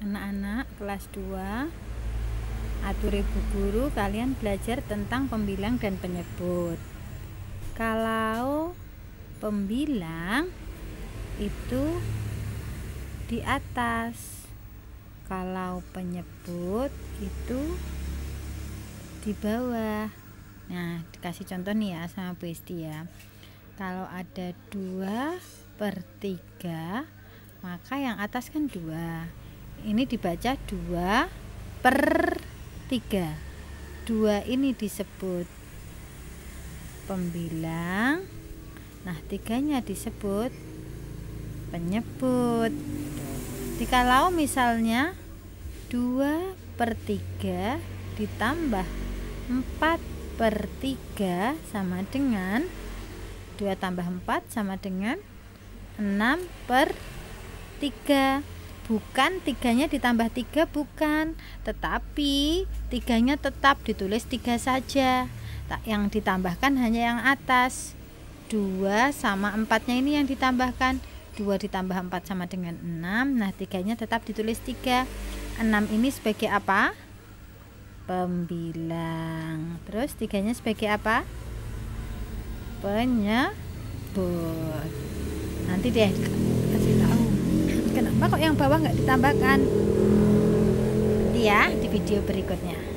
anak-anak kelas 2 atur ibu guru kalian belajar tentang pembilang dan penyebut. Kalau pembilang itu di atas. Kalau penyebut itu di bawah. Nah dikasih contoh nih ya sama Bu Esti ya. Kalau ada 2 per 3 maka yang atas kan 2 ini dibaca 2 per 3 2 ini disebut pembilang. Nah tiganya disebut penyebut. Jikalau misalnya 2 per 3 ditambah 4 per 3 sama dengan 2 tambah 4 sama dengan 6 per 3 bukan tiganya ditambah tiga bukan. Tetapi tiganya tetap ditulis tiga saja. Tak yang ditambahkan hanya yang atas. Dua sama empatnya ini yang ditambahkan. Dua ditambah empat sama dengan enam. Nah tiganya tetap ditulis tiga. Enam ini sebagai apa? Pembilang. Terus tiganya sebagai apa? Penyebut. Nanti deh kenapa kok yang bawah nggak ditambahkan? Nanti ya di video berikutnya